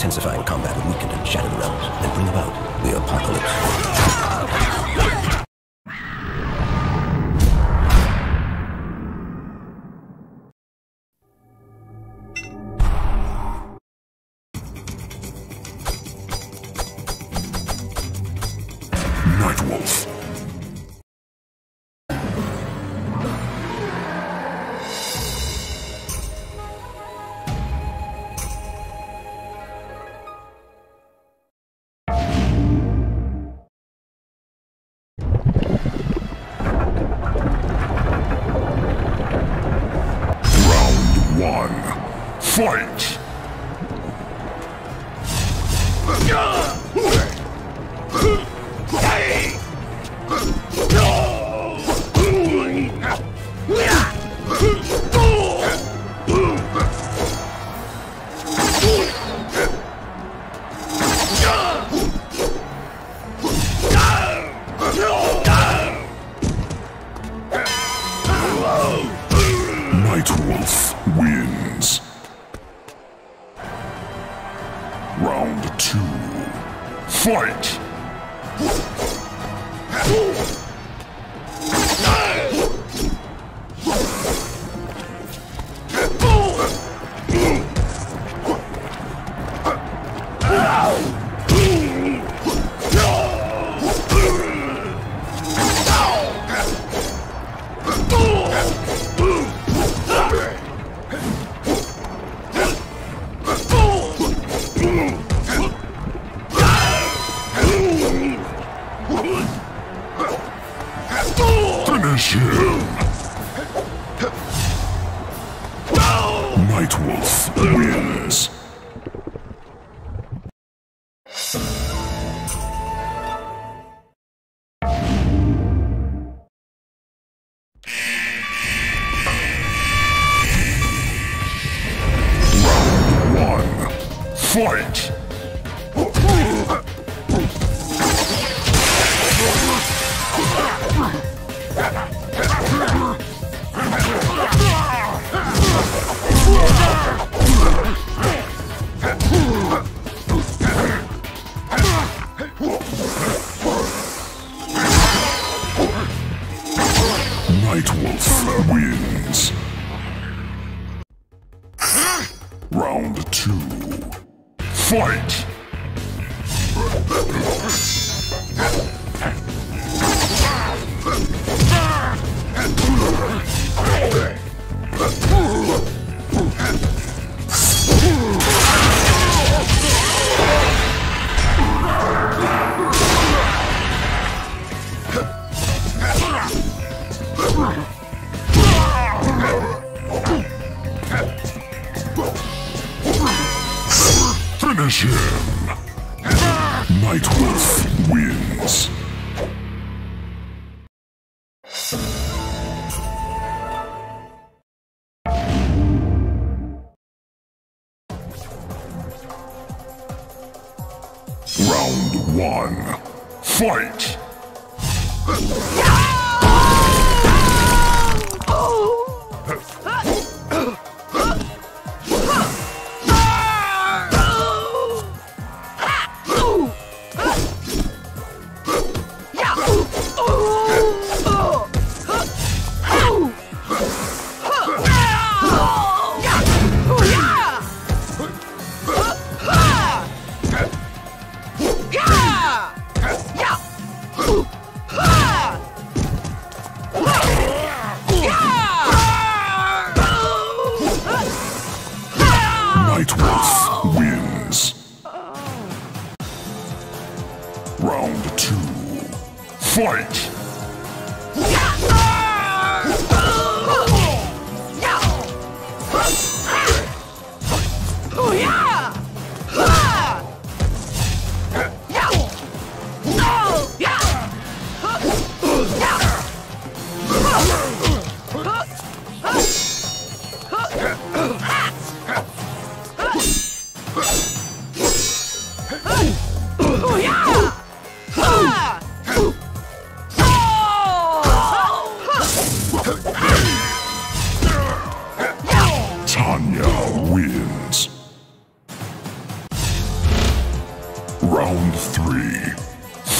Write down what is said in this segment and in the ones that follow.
intensifying combat with weakened and shattered realms, and bring about the apocalypse. Nightwolf wins.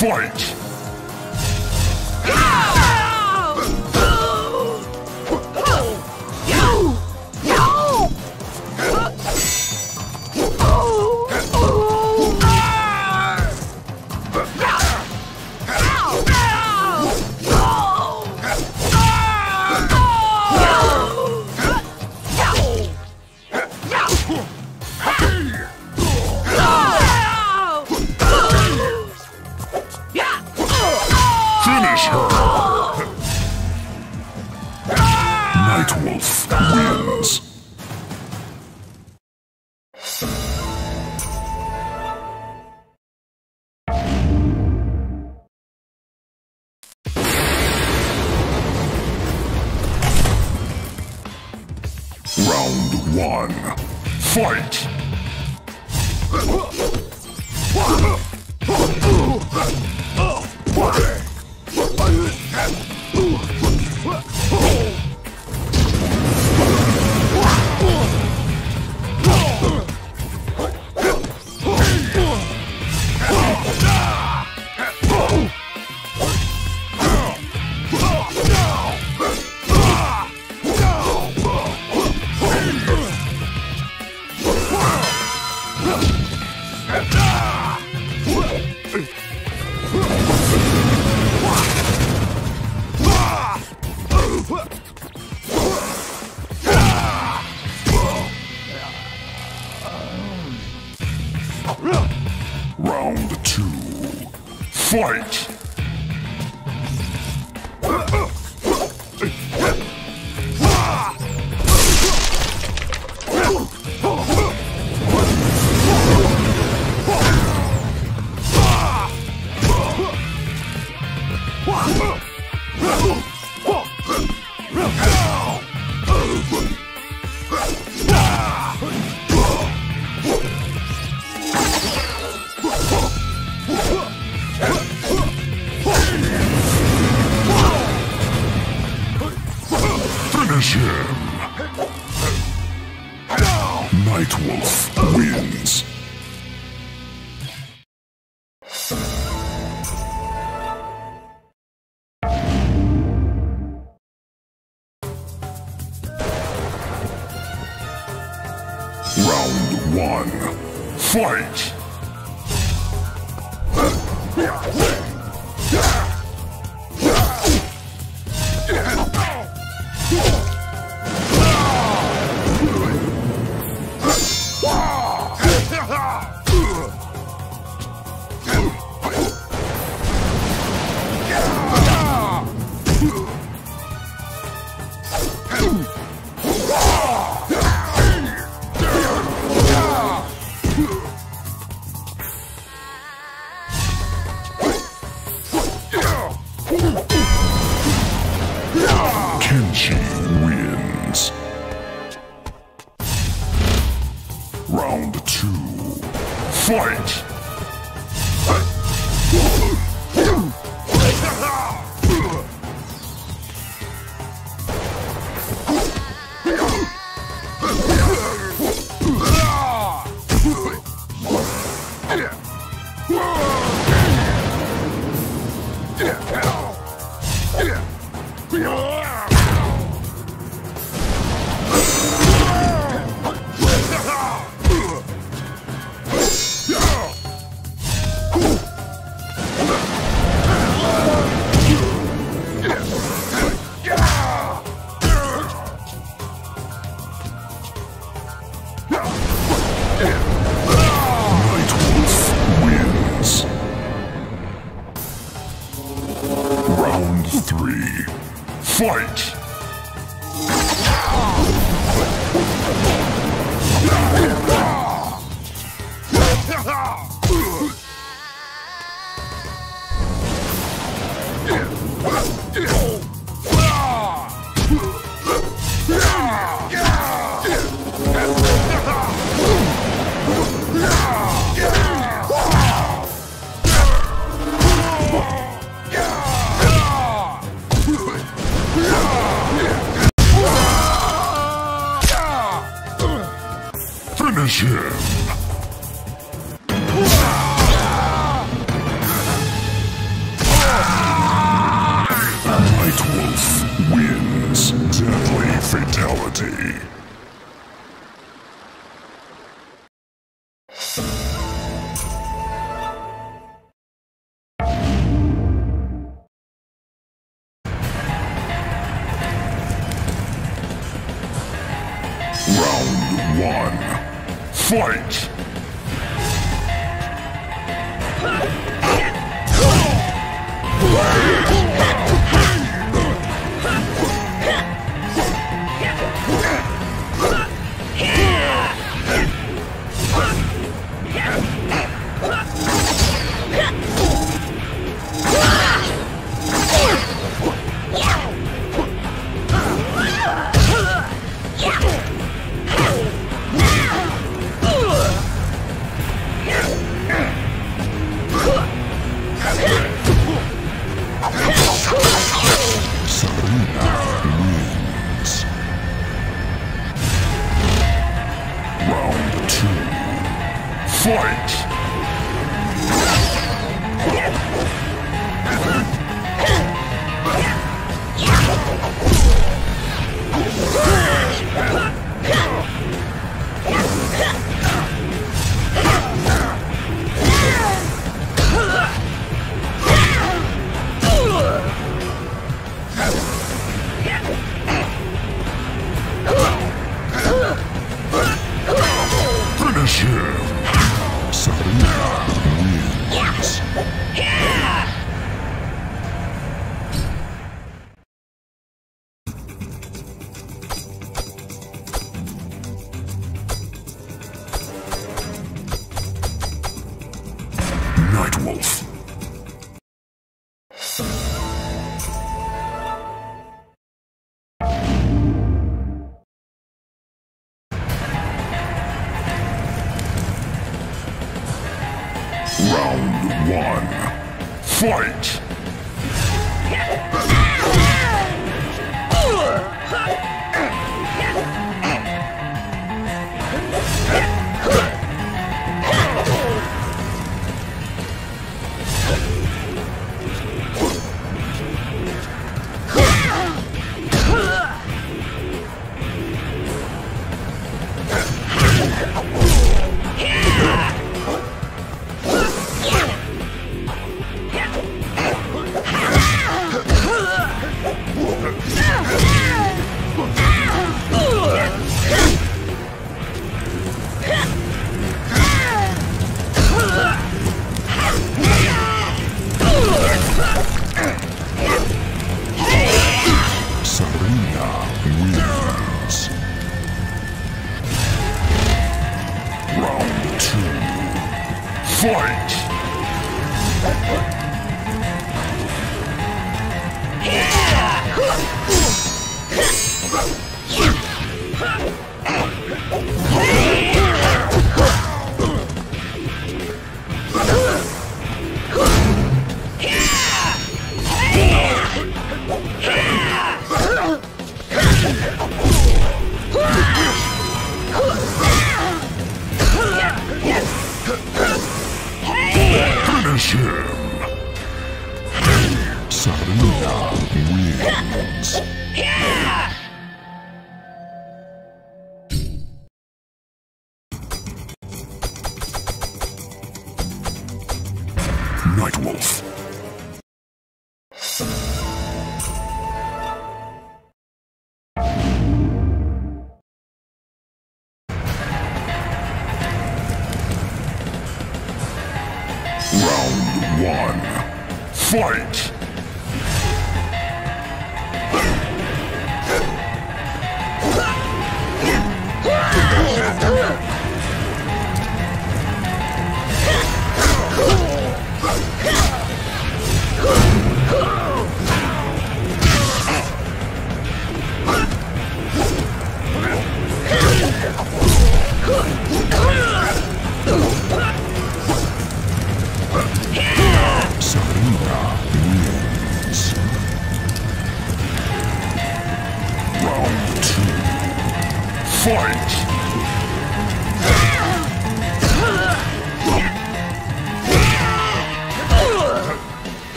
Fight! One. Fight! Fight! One. Fight!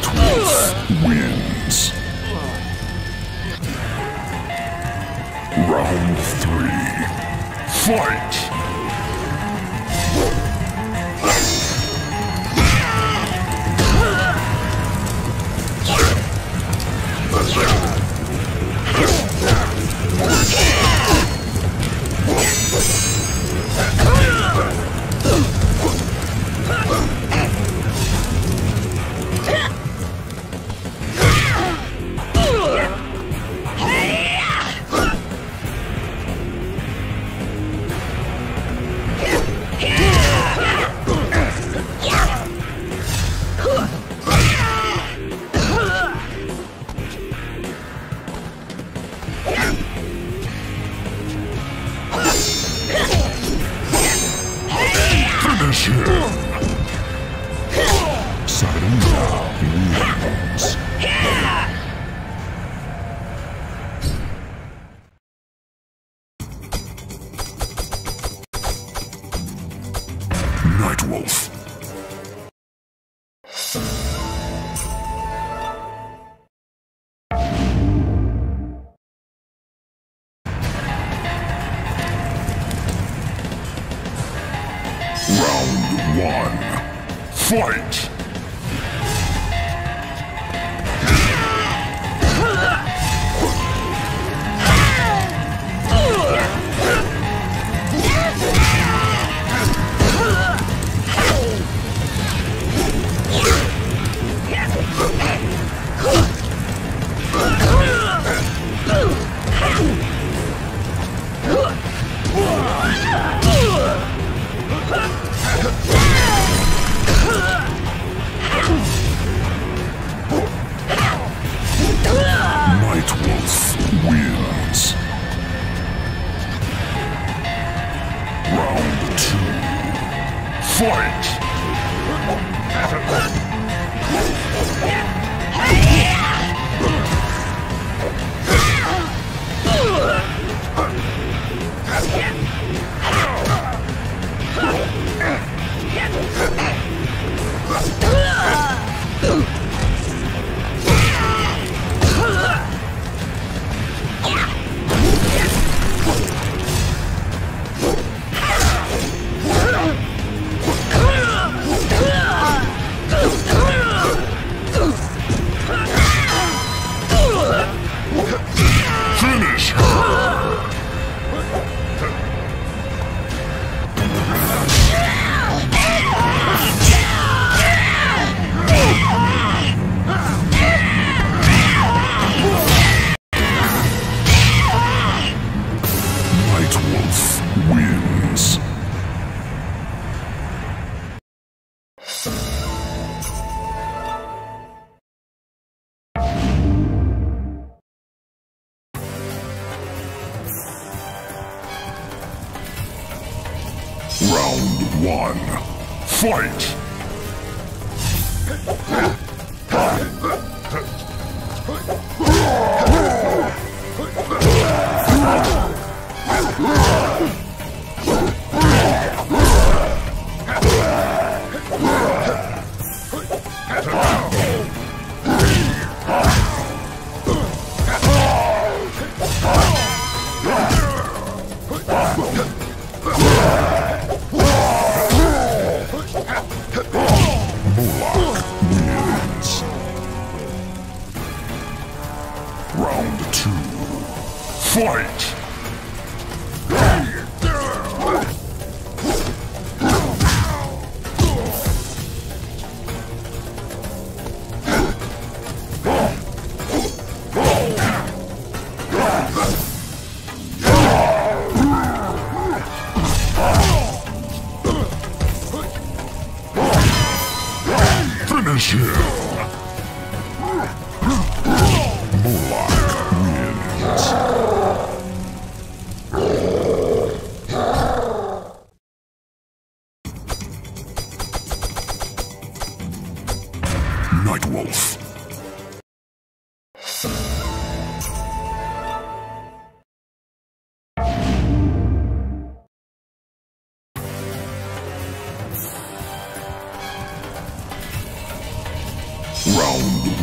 Nightwolf wins. Round three. Fight! Finish him! Sabrina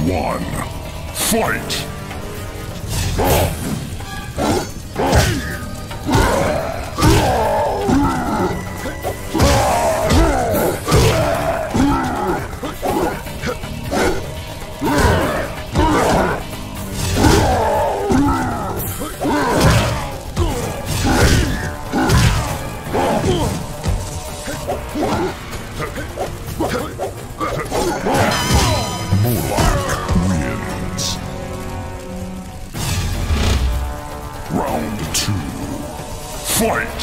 one. Fight! Fight!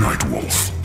Nightwolf.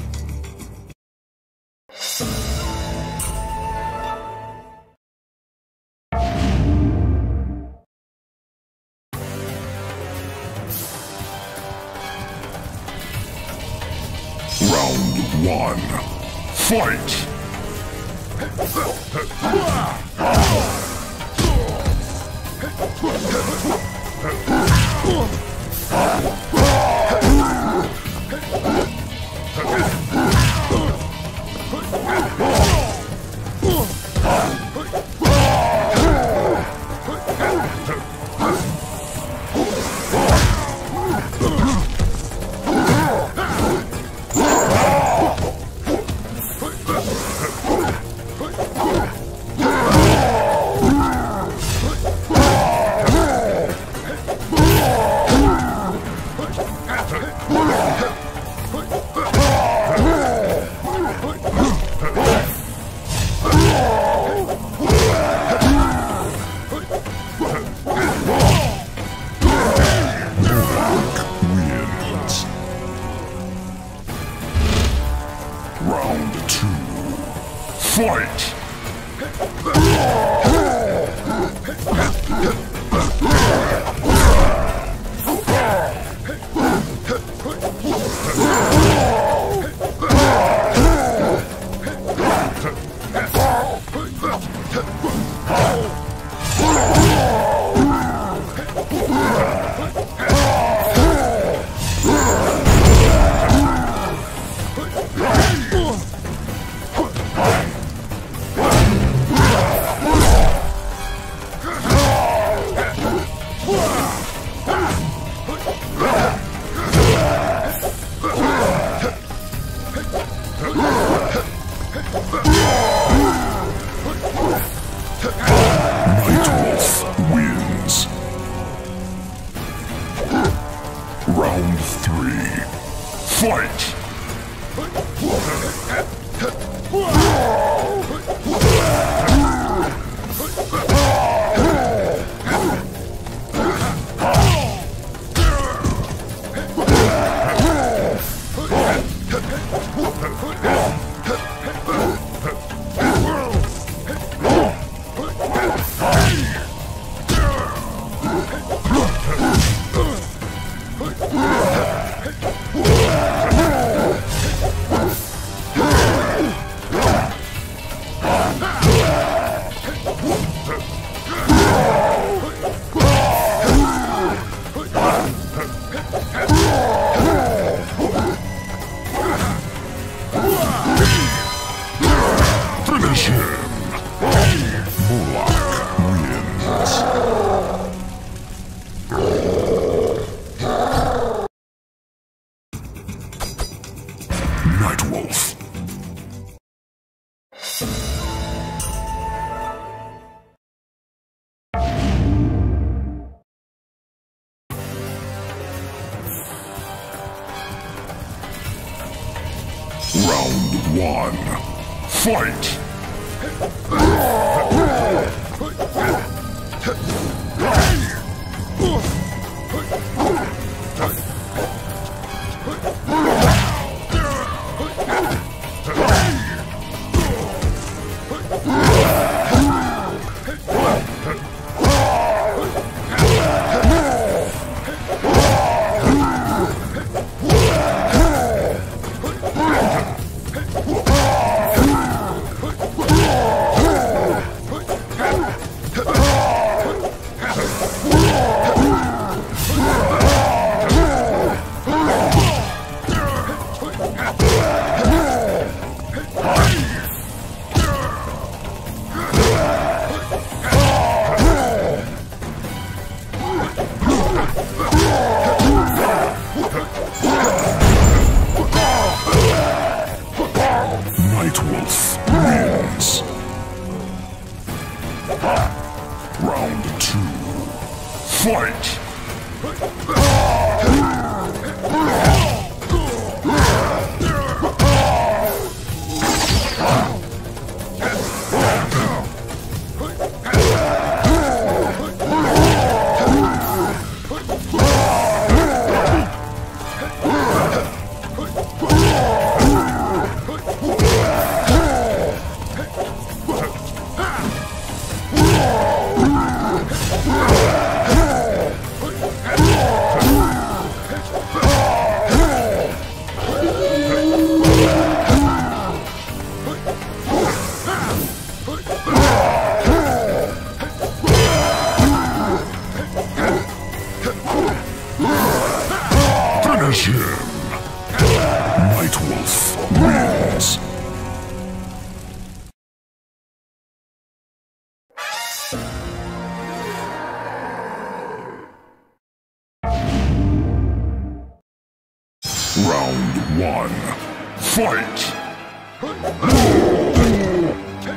Hey!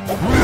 Three.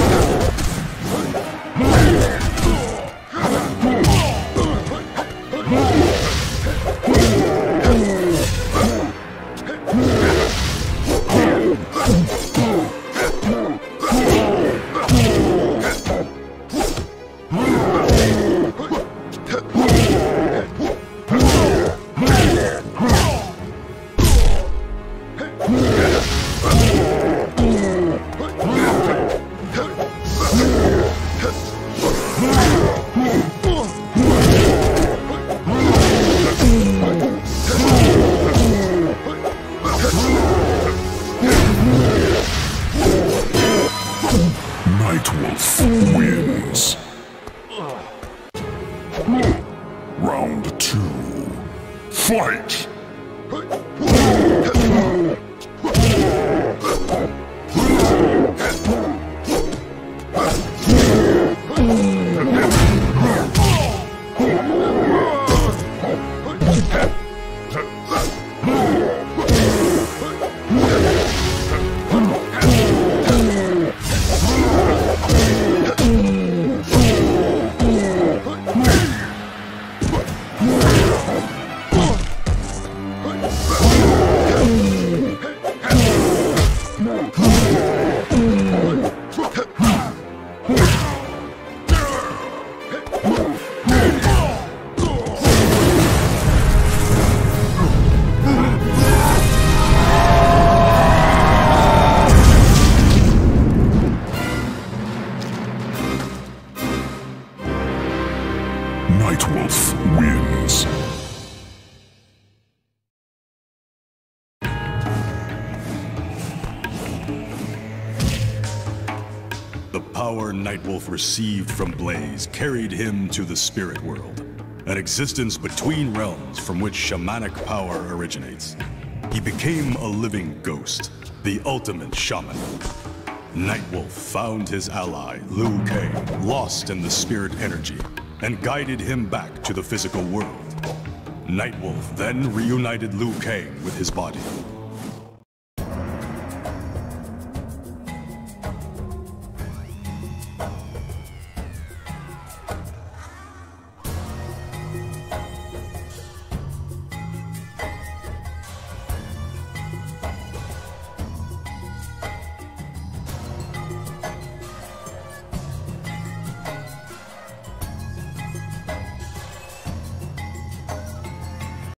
Power Nightwolf received from Blaze carried him to the spirit world, an existence between realms from which shamanic power originates. He became a living ghost, the ultimate shaman. Nightwolf found his ally, Liu Kang, lost in the spirit energy, and guided him back to the physical world. Nightwolf then reunited Liu Kang with his body,